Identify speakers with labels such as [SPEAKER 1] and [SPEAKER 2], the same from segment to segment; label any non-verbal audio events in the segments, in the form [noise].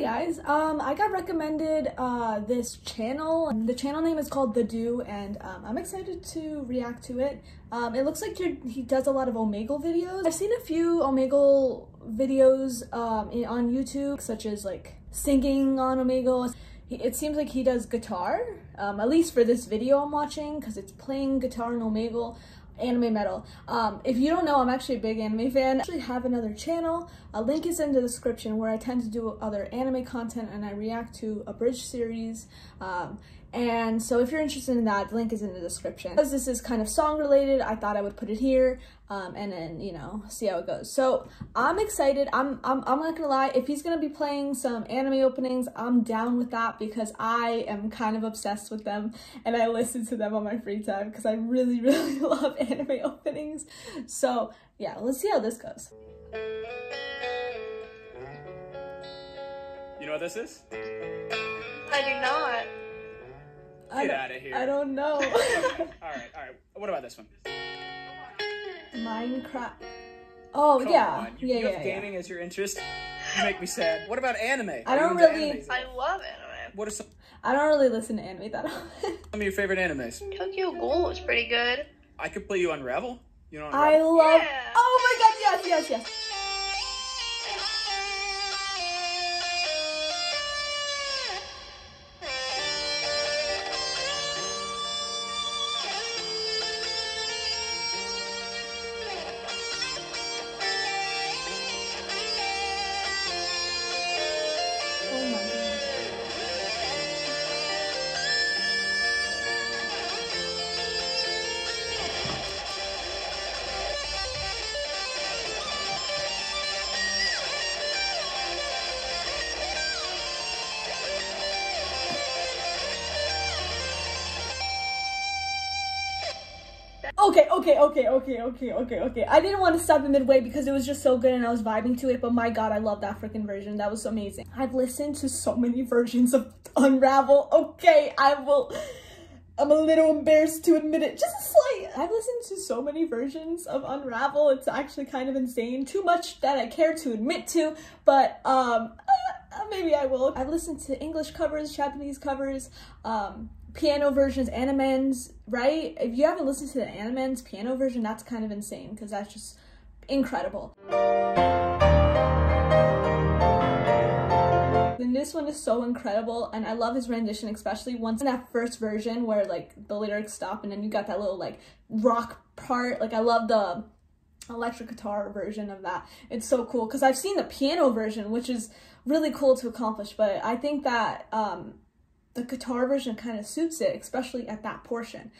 [SPEAKER 1] Hey guys, um, I got recommended uh, this channel. The channel name is called The Dooo, and um, I'm excited to react to it. Um, it looks like he does a lot of Omegle videos. I've seen a few Omegle videos um, in, on YouTube, such as like singing on Omegle. It seems like he does guitar, um, at least for this video I'm watching, because it's playing guitar in Omegle anime metal. Um, if you don't know, I'm actually a big anime fan. I actually have another channel. A link is in the description where I tend to do other anime content and I react to abridged series. Um, and so if you're interested in that, the link is in the description. Because this is kind of song related, I thought I would put it here um, and then, you know, see how it goes. So I'm excited. I'm, I'm, I'm not gonna lie, if he's gonna be playing some anime openings, I'm down with that because I am kind of obsessed with them and I listen to them on my free time because I really, [laughs] really love anime openings. So yeah, let's see how this goes.
[SPEAKER 2] You know what this is?
[SPEAKER 3] I do not.
[SPEAKER 2] Get out of here.
[SPEAKER 1] I don't know. [laughs]
[SPEAKER 2] all right, all [laughs] right. What about this one?
[SPEAKER 1] Minecraft. Oh
[SPEAKER 2] Come
[SPEAKER 1] yeah,
[SPEAKER 2] on. You,
[SPEAKER 1] yeah,
[SPEAKER 2] you
[SPEAKER 1] yeah,
[SPEAKER 2] have
[SPEAKER 1] yeah.
[SPEAKER 2] gaming as your interest. You make me sad. What about anime?
[SPEAKER 1] I don't really-
[SPEAKER 3] I love anime.
[SPEAKER 2] What are some,
[SPEAKER 1] I don't really listen to anime that often. [laughs]
[SPEAKER 2] some of your favorite animes?
[SPEAKER 3] Tokyo Ghoul is pretty good.
[SPEAKER 2] I could play you Unravel. You know
[SPEAKER 1] I love.
[SPEAKER 3] Yeah.
[SPEAKER 1] Oh my god! Yes, yes, yes. Okay, okay, okay, okay, okay, okay, okay. I didn't want to stop it midway because it was just so good and I was vibing to it, but my god, I love that freaking version. That was so amazing. I've listened to so many versions of Unravel. Okay, I will. I'm a little embarrassed to admit it. Just a slight. I've listened to so many versions of Unravel. It's actually kind of insane. Too much that I care to admit to, but um, uh, maybe I will. I've listened to English covers, Japanese covers, um, piano versions, Animenz, right? If you haven't listened to the Animenz piano version, that's kind of insane because that's just incredible. And this one is so incredible, and I love his rendition, especially once in that first version where like the lyrics stop and then you got that little like rock part. Like I love the electric guitar version of that. It's so cool because I've seen the piano version, which is really cool to accomplish, but I think that um, the guitar version kind of suits it, especially at that portion.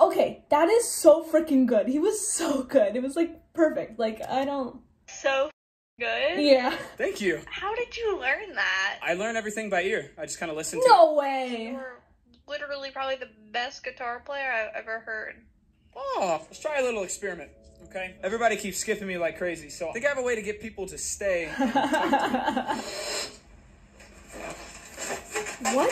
[SPEAKER 1] Okay, that is so freaking good. He was [laughs] so good. It was like perfect. Like I don't.
[SPEAKER 3] So good.
[SPEAKER 1] Yeah.
[SPEAKER 2] Thank you.
[SPEAKER 3] How did you learn that?
[SPEAKER 2] I learn everything by ear. I just kind of listen to
[SPEAKER 1] No way.
[SPEAKER 3] You're literally probably the best guitar player I've ever heard.
[SPEAKER 2] Oh, let's try a little experiment. Okay. Everybody keeps skipping me like crazy, so I think I have a way to get people to stay. [laughs] [laughs] and talk to me.
[SPEAKER 1] What?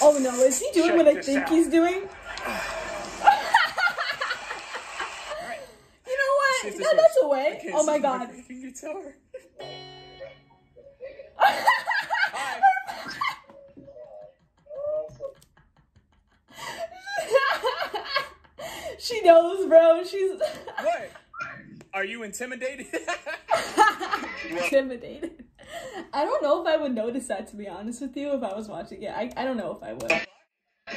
[SPEAKER 1] Oh no, is he doing
[SPEAKER 2] Check
[SPEAKER 1] what I think
[SPEAKER 2] out.
[SPEAKER 1] he's doing? You know what?
[SPEAKER 2] If
[SPEAKER 1] No, that's a way. Oh my god.
[SPEAKER 2] guitar. [laughs]
[SPEAKER 1] she knows, bro. She's
[SPEAKER 2] What? Are you intimidated? [laughs] [laughs]
[SPEAKER 1] intimidated. I don't know if I would notice that, to be honest with you, if I was watching it. I, I don't know if I would.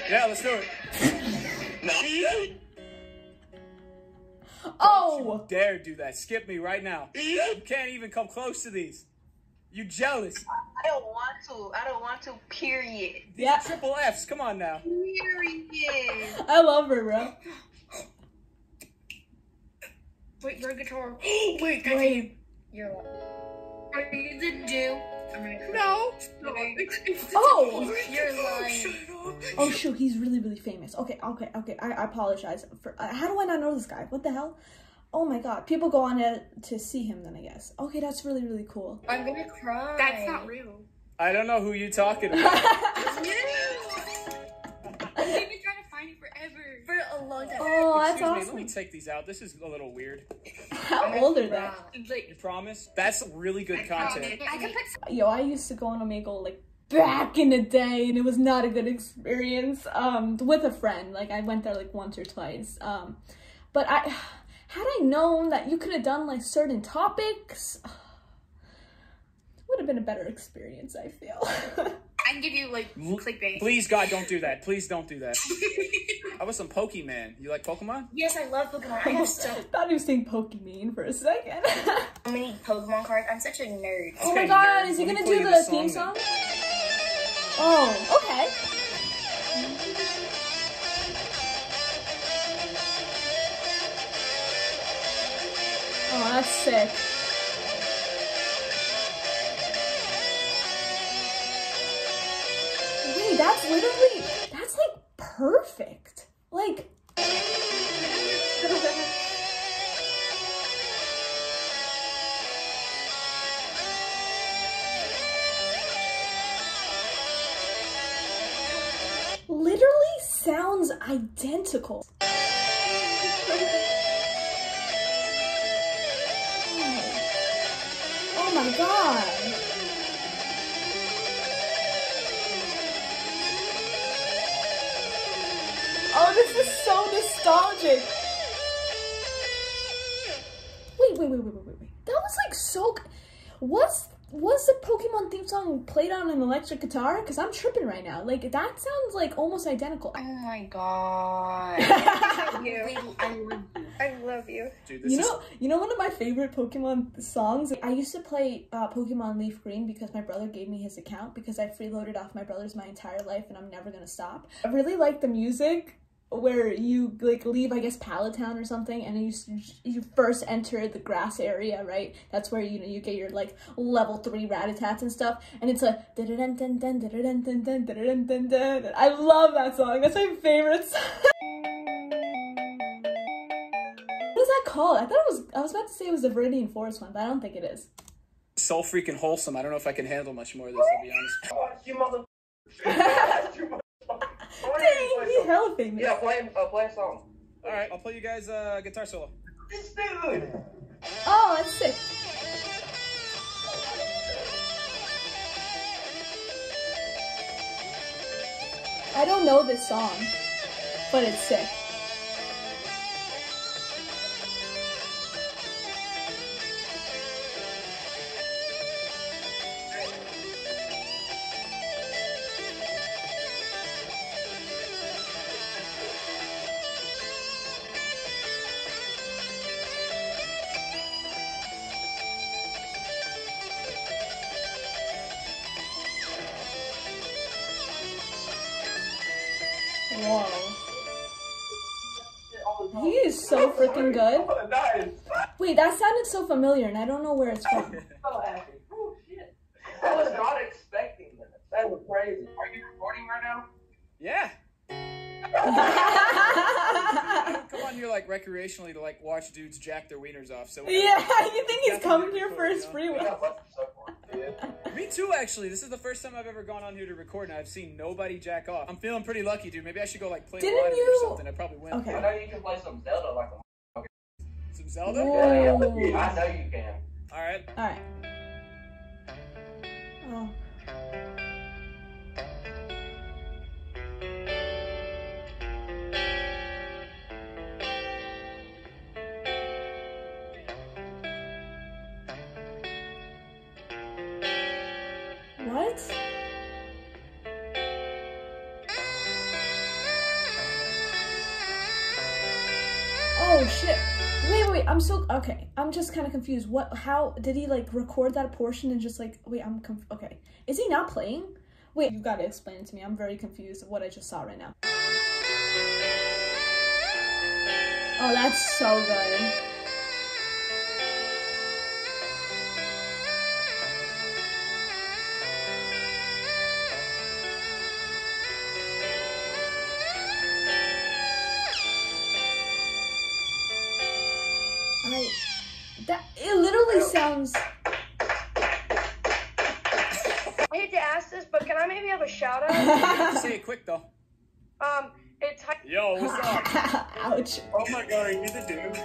[SPEAKER 2] yeah, let's do it. No.
[SPEAKER 1] Oh!
[SPEAKER 2] Dare do that. Skip me right now. You can't even come close to these. You jealous.
[SPEAKER 3] I don't want to. I don't want to. Period.
[SPEAKER 2] These
[SPEAKER 1] Yeah.
[SPEAKER 2] are triple F's. Come on now.
[SPEAKER 3] Period.
[SPEAKER 1] I love her, bro.
[SPEAKER 3] Wait, your guitar. [gasps]
[SPEAKER 4] Wait,
[SPEAKER 1] Wait.
[SPEAKER 3] You're like.
[SPEAKER 4] are you the Dooo? I'm gonna
[SPEAKER 2] No.
[SPEAKER 1] Oh!
[SPEAKER 3] You're lying.
[SPEAKER 1] Oh shoot, he's really, really famous. Okay, okay, okay. I, I apologize. For uh, how do I not know this guy? What the hell? Oh my god. People go on it to see him then I guess. Okay, that's really, really cool.
[SPEAKER 4] I'm gonna cry. That's not real.
[SPEAKER 2] I don't know who you talking about. [laughs]
[SPEAKER 4] to find it forever. For a long time.
[SPEAKER 1] Oh, that's
[SPEAKER 2] Excuse me, let me take these out. This is a little weird. [laughs]
[SPEAKER 1] How old are they?
[SPEAKER 2] You promise? That's really good content.
[SPEAKER 4] I could put
[SPEAKER 1] Yo, I used to go on Omegle like back in the day and it was not a good experience um with a friend like i went there like once or twice um but i [sighs] had i known that you could have done like certain topics [sighs] would have been a better experience i feel [laughs]
[SPEAKER 4] I can give you like clickbait.
[SPEAKER 2] Please, God, don't do that. Please don't do that. How about some Pokemon? You like Pokemon?
[SPEAKER 5] Yes, I love Pokemon. I have so [laughs]
[SPEAKER 1] thought you were saying pokemon for a second [laughs] How
[SPEAKER 5] many Pokemon cards. I'm such a nerd.
[SPEAKER 1] oh my god
[SPEAKER 2] nerd.
[SPEAKER 1] is he gonna do
[SPEAKER 2] you
[SPEAKER 1] the
[SPEAKER 2] the
[SPEAKER 1] theme
[SPEAKER 2] song
[SPEAKER 1] song oh okay Oh, that's sick. Literally that's like perfect. Like literally sounds identical. Oh my god. Oh, this is so nostalgic. Wait, wait, wait, wait, wait, wait, wait. That was like so. g- Was was the Pokemon theme song played on an electric guitar? Because I'm tripping right now. Like that sounds like almost identical.
[SPEAKER 5] Oh my god. [laughs]
[SPEAKER 3] You.
[SPEAKER 5] Wait, I love you.
[SPEAKER 3] I love you.
[SPEAKER 2] Dude,
[SPEAKER 1] You know, you know one of my favorite Pokemon songs. I used to play uh, Pokemon Leaf Green because my brother gave me his account because I freeloaded off my brother's my entire life and I'm never gonna stop. I really like the music where you like leave I guess Pallet Town or something and you you first enter the grass area right that's where you know you get your like level 3 Rattatas and stuff and it's a I love that song that's my favorite song What is that called? I thought it was I was about to say it was the Viridian Forest one but I don't think it is
[SPEAKER 2] So freaking wholesome I don't know if I can handle much more of this I'll be honest
[SPEAKER 1] hella famous.
[SPEAKER 6] Yeah, play uh, play a song.
[SPEAKER 2] All right, I'll play you guys a uh, guitar solo.
[SPEAKER 6] This dude.
[SPEAKER 1] Oh, that's sick. I don't know this song, but it's sick. Whoa. He is so freaking good. Wait, that sounded so familiar, and I don't know where it's from.
[SPEAKER 6] So happy. Oh shit. I was not expecting that. That was crazy. Are you recording right now?
[SPEAKER 2] Yeah. [laughs] Come on here like recreationally to like watch dudes jack their wieners off. So
[SPEAKER 1] yeah, [laughs] you think he's coming here for his free
[SPEAKER 6] We
[SPEAKER 1] will?
[SPEAKER 6] Got lots of stuff for it, dude.
[SPEAKER 2] Me too, actually. This is the first time I've ever gone on here to record, and I've seen nobody jack off. I'm feeling pretty lucky, dude. Maybe I should go like play
[SPEAKER 1] Didn't
[SPEAKER 2] live
[SPEAKER 1] you-
[SPEAKER 2] or something. I probably win.
[SPEAKER 1] Okay.
[SPEAKER 6] I know you can play some Zelda like a.
[SPEAKER 2] Some Zelda.
[SPEAKER 1] Whoa.
[SPEAKER 6] Yeah, yeah. I know you can.
[SPEAKER 2] All right.
[SPEAKER 1] Alright. Oh. What? Oh shit. Wait, wait, I'm so okay. I'm just kind of confused. What how did he like record that portion and just like wait, I'm conf- okay. Is he not playing? Wait, you got to explain it to me. I'm very confused of what I just saw right now. Oh, that's so good.
[SPEAKER 3] It's
[SPEAKER 2] Yo, what's up? [laughs]
[SPEAKER 1] ouch.
[SPEAKER 6] Oh my god, are you the dude?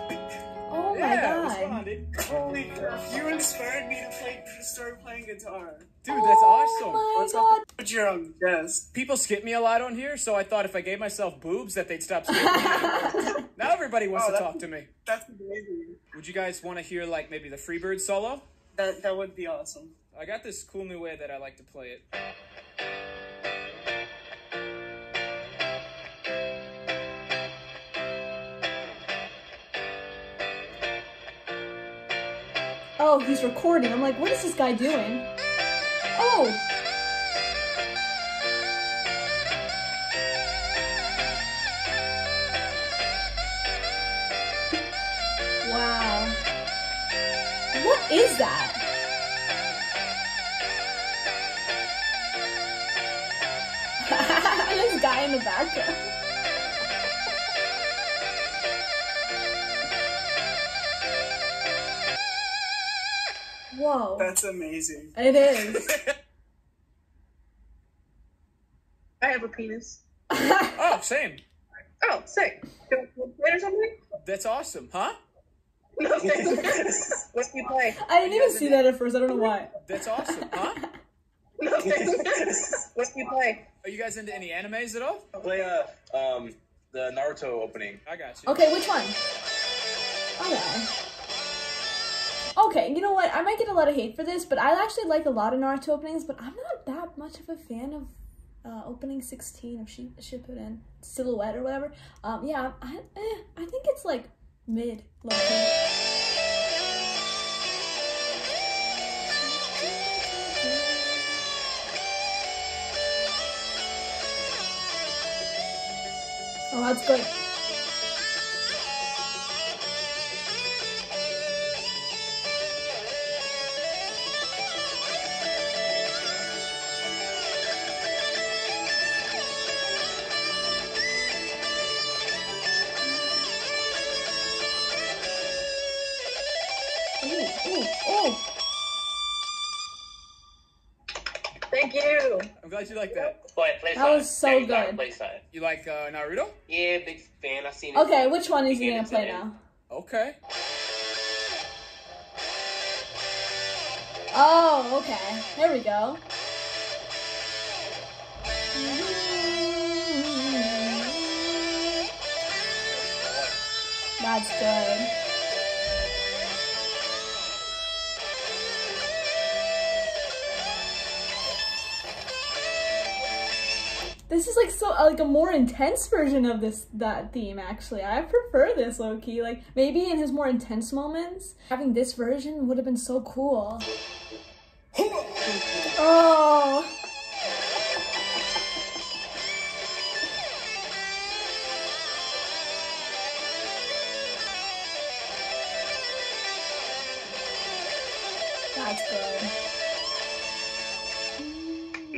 [SPEAKER 1] Oh my
[SPEAKER 2] yeah, it was
[SPEAKER 1] god.
[SPEAKER 2] fun, dude.
[SPEAKER 7] Holy crap. You inspired me to play to start playing guitar.
[SPEAKER 2] Dude, that's oh awesome.
[SPEAKER 1] Oh my
[SPEAKER 7] What's
[SPEAKER 1] god.
[SPEAKER 7] up? But you're on guest.
[SPEAKER 2] People skip me a lot on here, so I thought if I gave myself boobs that they'd stop skipping me. [laughs] now everybody wants
[SPEAKER 7] Oh,
[SPEAKER 2] to talk to me.
[SPEAKER 7] That's amazing.
[SPEAKER 2] Would you guys want to hear like maybe the Freebird solo?
[SPEAKER 7] That that would be awesome.
[SPEAKER 2] I got this cool new way that I like to play it.
[SPEAKER 1] Oh, he's recording. I'm like, what is this guy doing? Oh! Wow. What is that? [laughs] this guy in the background. Whoa.
[SPEAKER 7] That's amazing.
[SPEAKER 1] It is. [laughs]
[SPEAKER 8] I have a penis. [laughs]
[SPEAKER 2] Oh, same.
[SPEAKER 8] Oh, sick. Do you play or something?
[SPEAKER 2] That's awesome, huh?
[SPEAKER 8] No, thanks. what do you play?
[SPEAKER 1] I didn't even see that at first. I don't know why.
[SPEAKER 2] That's awesome, huh? [laughs]
[SPEAKER 8] No, thanks. what do you play?
[SPEAKER 2] Are you guys into any animes at all?
[SPEAKER 9] Play uh um the Naruto opening.
[SPEAKER 2] I got you.
[SPEAKER 1] Okay, which one? Okay. Okay, you know what? I might get a lot of hate for this, but I actually like a lot of Naruto openings, but I'm not that much of a fan of uh, opening 16 of Shi- Shippuden, Silhouette or whatever. Um, yeah, I, eh, I think it's like mid, key. Oh, that's good. Ooh, ooh, ooh.
[SPEAKER 8] Thank you.
[SPEAKER 2] I'm glad you like that.
[SPEAKER 9] Play, play
[SPEAKER 1] That was so good.
[SPEAKER 9] Play side.
[SPEAKER 2] You like uh, Naruto?
[SPEAKER 9] Yeah, big fan. I've seen it.
[SPEAKER 1] Okay, which one is he gonna play
[SPEAKER 9] to
[SPEAKER 1] now?
[SPEAKER 2] Okay.
[SPEAKER 1] Oh, okay. There we go. That's good. This is like so uh, like a more intense version of this that theme actually. I prefer this Loki. Like maybe in his more intense moments, having this version would have been so cool. Oh. That's good.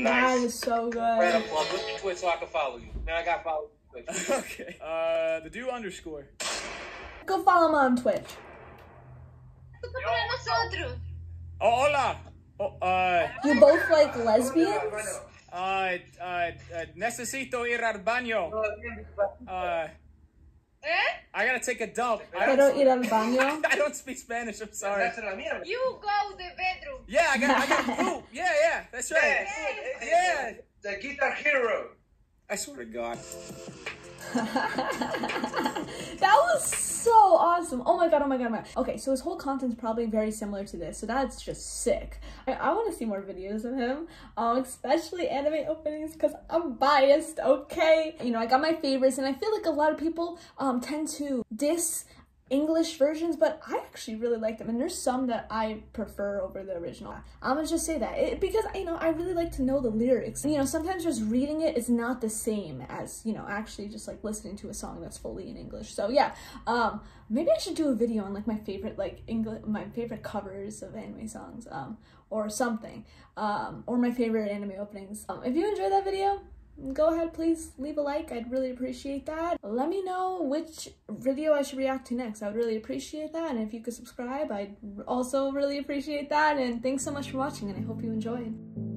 [SPEAKER 1] That
[SPEAKER 9] Nice.
[SPEAKER 1] is so
[SPEAKER 9] Right
[SPEAKER 1] good.
[SPEAKER 9] up, plug. Look at Twitch so I can follow you. Now I got follow you. [laughs] Twitch.
[SPEAKER 2] okay. Uh, the Dooo underscore.
[SPEAKER 1] Go follow him on Twitch.
[SPEAKER 2] Oh, hola. Oh, uh,
[SPEAKER 1] You both like lesbians?
[SPEAKER 2] uh, uh, uh, necesito ir al baño. Uh,
[SPEAKER 3] Eh?
[SPEAKER 2] I gotta take a dump. I
[SPEAKER 1] Quiero
[SPEAKER 2] don't,
[SPEAKER 1] ir al baño. [laughs]
[SPEAKER 2] I don't speak Spanish. I'm sorry.
[SPEAKER 3] You go the bedroom.
[SPEAKER 2] Yeah, I got, I got [laughs] poop. Yeah, yeah, that's right. Yes. Yeah.
[SPEAKER 6] The guitar hero.
[SPEAKER 2] I swear to God. [laughs]
[SPEAKER 1] that was so awesome. Oh my god, oh my god, oh my god. Okay, so his whole content's probably very similar to this, so that's just sick. I, I want to see more videos of him, um, especially anime openings, because I'm biased, okay? You know, I got my favorites, and I feel like a lot of people um, tend to diss English versions, but I actually really like them, and there's some that I prefer over the original. I'm gonna just say that it, because you know I really like to know the lyrics. You know, sometimes just reading it is not the same as you know actually just like listening to a song that's fully in English. So yeah, um, maybe I should do a video on like my favorite like English, my favorite covers of anime songs, um, or something, um, or my favorite anime openings. Um, if you enjoyed that video, go ahead please leave a like. I'd really appreciate that. Let me know which video i should react to next. I would really appreciate that. And if you could subscribe i'd also really appreciate that. And thanks so much for watching and i hope you enjoyed